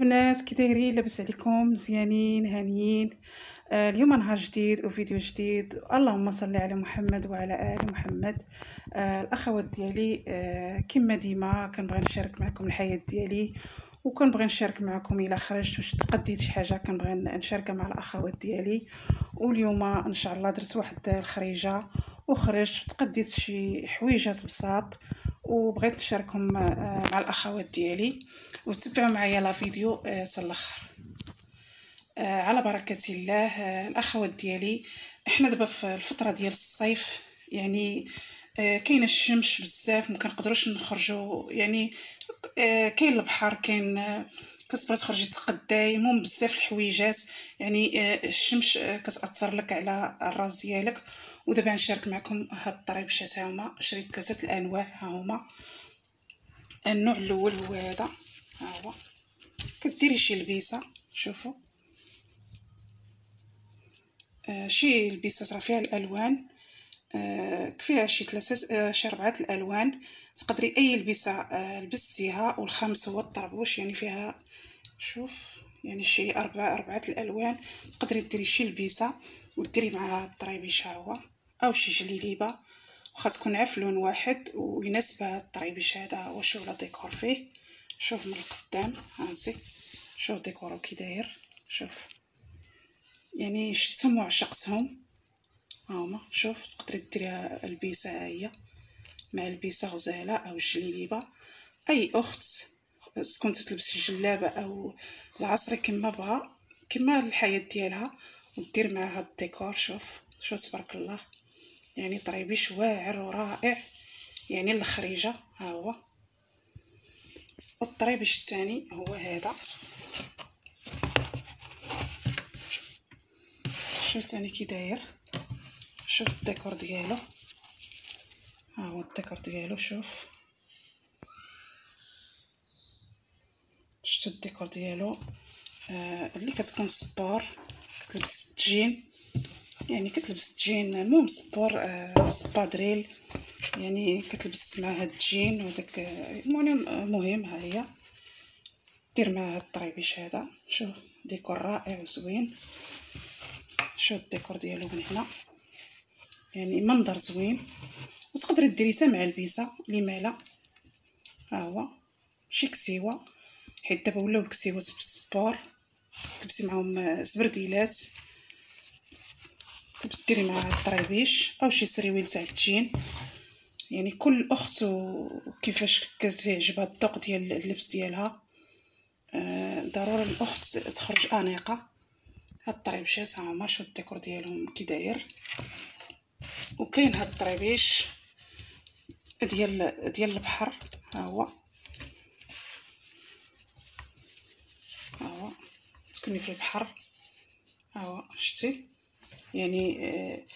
البنات كي دايرين لاباس عليكم مزيانين هانيين. آه اليوم نهار جديد وفيديو جديد. اللهم صل على محمد وعلى آل محمد. آه الاخوات ديالي آه كما ديما كنبغي نشارك معكم الحياة ديالي وكنبغي نشارك معكم إلا خرجت واش تقديت شي حاجة كنبغي نشاركها مع الاخوات ديالي. واليوم إن شاء الله درت واحد الخريجة وخرجت تقديت شي حويجات بساط. وبغيت نشاركهم آه، مع الأخوات ديالي. وتبعوا معايا لا فيديو آه، الأخر. آه، على بركة الله الأخوات ديالي. إحنا دابا في الفترة ديال الصيف يعني كاينة الشمس بزاف ما كنقدروش نخرجوا يعني كاين البحر كاين كتبغي تخرجي تقداي المهم بزاف الحويجات. يعني الشمس كتأثر لك على الراس ديالك. ودابا نشارك معكم هاد الطريبشات ها هما. شريت ثلاثة الأنواع. ها هما. النوع الأول هو هذا. ها هو. كديري شي لبيسة. شوفوا آه شي لبيسات راه فيها الألوان. آه كفيها شي ثلاثة آه شي اربعه الألوان. تقدري أي لبسة آه لبستيها والخامس هو الطربوش يعني فيها شوف يعني شي أربعة اربعه الألوان. تقدري ديري شي لبيسه وديري معها الطريبيش ها هو أو شي جليليبة. واخا تكون عف لون واحد ويناسب هاد الطريبيش هذا واش ولا ديكور فيه. شوف من القدام هانتي شوف ديكورو كي داير. شوف. يعني شتهم وعشقتهم هاهما شوف تقدري ديريها البيسة هي مع البيسة غزالة أو جليليبه أي أخت تكون تلبس جلابه أو العصري كما بغا كما الحياة ديالها ودير معها الديكور شوف شوف تبارك الله. يعني طريبيش واعر ورائع. يعني الخريجة ها هو. والطريبيش الثاني هو هذا. شوف ثاني كي داير. شوف الديكور ديالو. ها هو الديكور ديالو شوف. شفتوا الديكور ديالو. آه اللي كتكون sport كتلبس جين. يعني كتلبس جين المهم sport آه espadrille. يعني كتلبس مع هاد الجين وداك المهم مهم ها هي. دير مع هاد الطريبيش هذا. شوف ديكور رائع وزوين. شوف الديكور ديالو من هنا. يعني منظر زوين. وتقدري ديري حتى مع البيسة اللي مالا ها هو. شي كسيوة. حيت دابا ولاو الكسيوات بال sport تلبسي معاهم زبرديلات ديري معاها الطريبيش. أو شي سريويل تاع التجين يعني كل أخت وكيفاش كتعجبها الذوق ديال اللبس ديالها. آه ضروري الأخت تخرج أنيقة. هاد الطريبشات ها هما شو الديكور ديالهم كي داير. وكاين هاد الطريبيش ديال ديال البحر. ها هو. ها هو. تكوني في البحر. ها هو. شتي. يعني آه،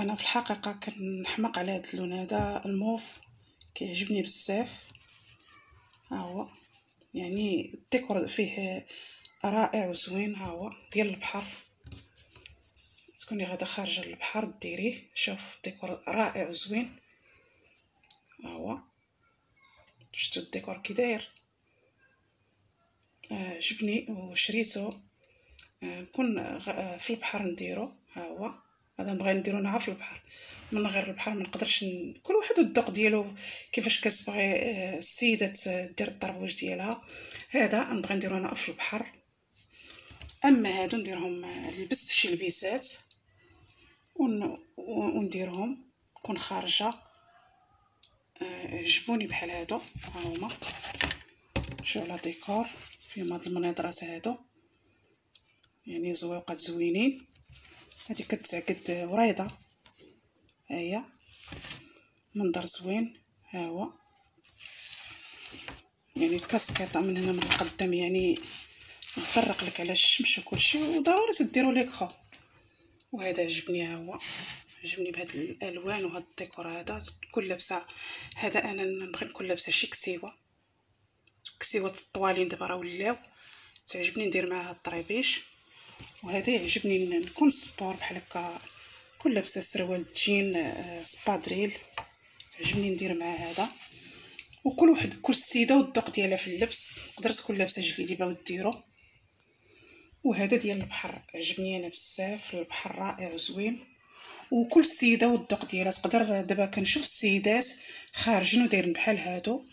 أنا في الحقيقة كنحماق على هذا اللون هذا. الموف كيعجبني بزاف. ها هو. يعني الديكور فيه رائع وزوين. ها هو. ديال البحر. تكوني غادا خارجه للبحر ديريه شوف ديكور رائع وزوين. ها هو. شفتوا الديكور كي داير. آه جبني وشريته آه نكون آه في البحر نديرو. ها هو. هذا نبغي نديرو نعرف في البحر. من غير البحر ما نقدرش ن... كل واحد والذوق ديالو كيفاش كتبغي آه، السيدة دير الطربوج ديالها. هذا نبغي نديرو أنا في البحر. أما هادو نديرهم آه، لبست شي لبيسات. ون... ونديرهم كون خارجة. آه، بحال هادو ها هما. شو على ديكور فيهم هاد المناظرات هادو. يعني زويقات زوينين. هادي كتعقد وريضة. ها هي منظر زوين ها هو. يعني الكاسكيطة من هنا من القدام يعني تطرق لك على الشمس وكلشي وضروري تديروا ليكرو وهذا عجبني هو عجبني بهاد الألوان وهاد الديكور هذا. تكون لابسة هذا أنا نبغي نكون لابسة شي كسيوة. كسيوة الطوالين دابا راه ولاو. تعجبني ندير معاها الطريبيش. وهذا يعجبني نكون sport بحال هكا. كل لابسة سروال جين آه، espadrille تعجبني ندير مع هذا. وكل واحد كل سيدة والذوق ديالها في اللبس. تقدر تكون لابسة جليبه وديرو وهذا ديال البحر عجبني أنا بزاف. البحر رائع وزوين. وكل سيده والذوق ديالها تقدر دابا كنشوف السيدات خارجين ودايرين بحال هادو.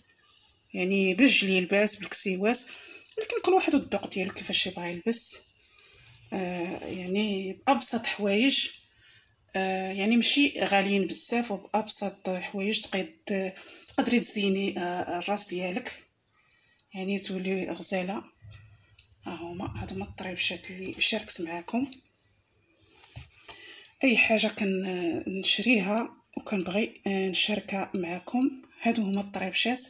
يعني بالجليلبات بالكسيوات. ولكن كل واحد والذوق ديالو كيفاش يبغى يلبس. آه يعني بأبسط حوايج. آه يعني ماشي غاليين بزاف وبأبسط حوايج تقد تقدري تزيني آه الراس ديالك. يعني تولي غزالة. ها هما هادو هما الطريبشات اللي شاركت معاكم. أي حاجة كنشريها وكنبغي آه، نشاركها معكم هادو هما الطريبشات.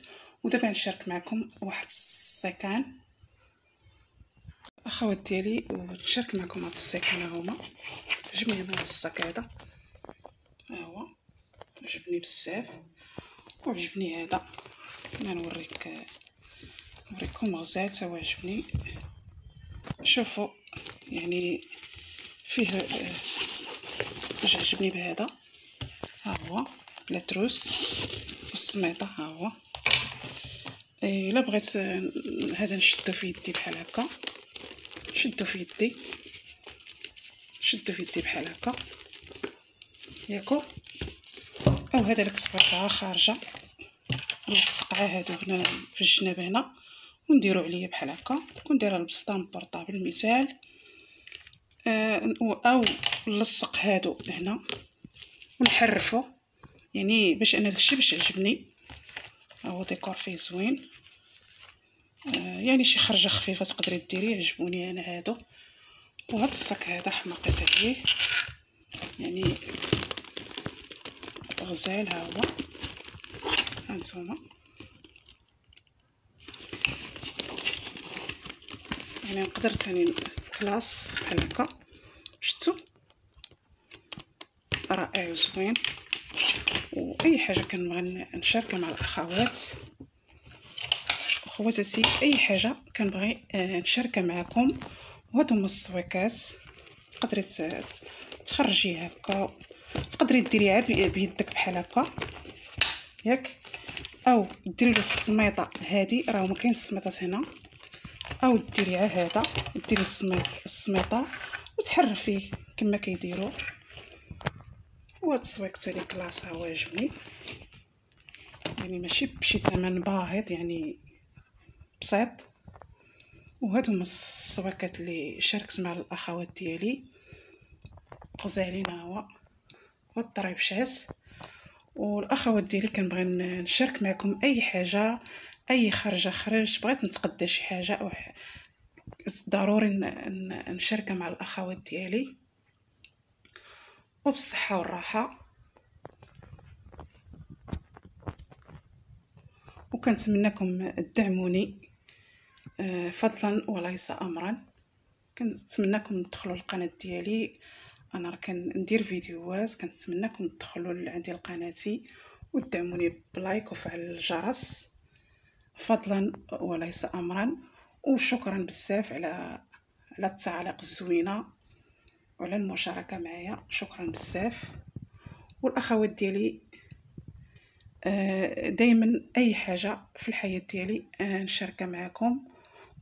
ودابا نشارك معكم واحد السيكان أخوات ديالي ونشارك معكم هاد السيكان هما. أنا هاد الصاك هذا. ها هو. عجبني بزاف. وعجبني هذا. نوريك نوريكم غزال تا عجبني شوفوا يعني فيه واش عجبني بهذا. ها هو لاتروس والسميطه ها هو. إلا بغيت هذا نشدو في يدي بحال هكا. شدو في يدي. شدو في يدي بحال هكا. ياكو. أو هذا اللي كتبقى خارجة. نلصقها هادو هنا في الجناب هنا. ونديرو عليه بحال هكا. كون دايرة البسطة portable مثال آه أو نلصق هادو هنا. ونحرفو. يعني باش أنا داكشي باش عجبني هو ديكور فيه زوين. آه يعني شي خرجة خفيفة تقدري ديري عجبوني أنا هادو. وهاد الصاك هذا حماقيت عليه يعني غزال ها هو. هانتوما يعني نقدر ثاني كلاص بحال هكا. شفتوا رائع وزوين. وأي حاجة كنبغي نشاركها مع الأخوات. خواتاتي أي حاجة كنبغي آه، نشاركها معكم وهادو هما السويكات تقدري تخرجيها هكا. تقدري ديريها بيدك بحال هكا. ياك؟ أو ديري له السميطة هادي. راه ما كاين السميطات هنا. أو ديريها هذا ديري السميط السميطه وتحرفيه كما كيديروا وهاد السويق تاعي كلاص هو يعني ماشي بشي ثمن باهظ يعني بسيط. وهادو هما السواكات اللي شاركت مع الأخوات ديالي. غزالين هو والطريبشات والأخوات ديالي كنبغي نشارك معكم أي حاجة أي خرجه خرج بغيت نتقدى شي حاجة أو ضروري نشاركها مع الأخوات ديالي. وبالصحة والراحة. وكنتمنىكم تدعموني آه، فضلا وليس امرا. كنتمنىكم تدخلوا القناة ديالي. أنا راه كندير فيديوهات كنتمنىكم تدخلوا عندي لقناتي وتدعموني بلايك وفعل الجرس. فضلا وليس امرا وشكرا بزاف على على التعاليق الزوينة وعلى المشاركة معايا. شكرا بزاف. والأخوات ديالي آه، دائما أي حاجة في الحياة ديالي آه، نشاركها معكم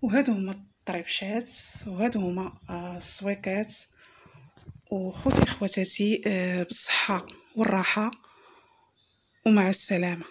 وهادو هما الطريبشات وهادو هما آه، السويكات. وخوتي خواتاتي بالصحة والراحة ومع السلامة.